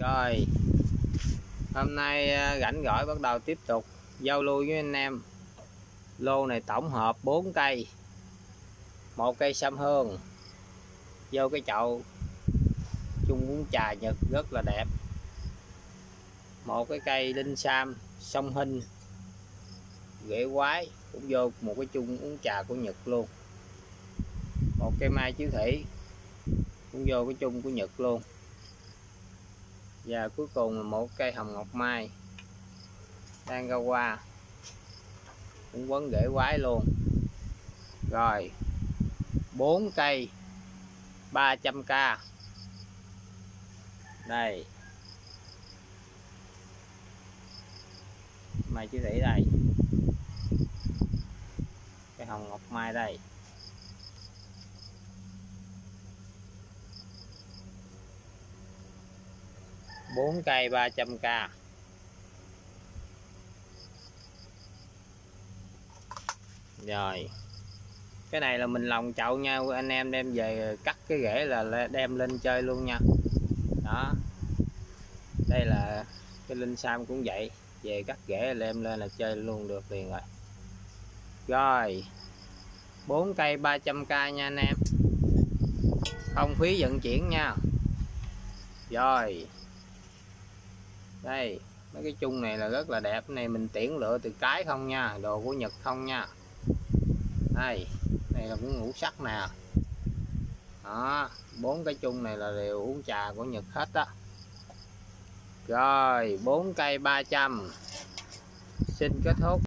rồi, hôm nay à, rảnh rỗi bắt đầu tiếp tục giao lưu với anh em. Lô này tổng hợp 4 cây. Một cây sâm hương, vô cái chậu chung uống trà nhật rất là đẹp. Một cái cây linh sam sông hinh, ghế quái, cũng vô một cái chung uống trà của nhật luôn. Một cây mai chiếu thủy, cũng vô cái chung của nhật luôn và cuối cùng là một cây hồng ngọc mai. Đang ra qua cũng quấn rễ quái luôn. Rồi. Bốn cây. 300k đây. Mày chỉ thị đây. Cái hồng ngọc mai đây. Bốn cây 300k rồi. Cái này là mình lòng chậu nha, anh em đem về cắt cái rễ là đem lên chơi luôn nha. Đó. Đây là cái linh sam cũng vậy. Về cắt rễ là đem lên là chơi luôn được liền rồi. Rồi. 4 cây 300k nha anh em. Không phí vận chuyển nha. Rồi đây, mấy cái chung này là rất là đẹp. Này mình tiễn lựa từ cái không nha, đồ của Nhật không nha. Đây này là cũng ngũ sắc nè. Đó, bốn cái chung này là đều uống trà của Nhật hết á. Rồi, bốn cây 300 xin kết thúc.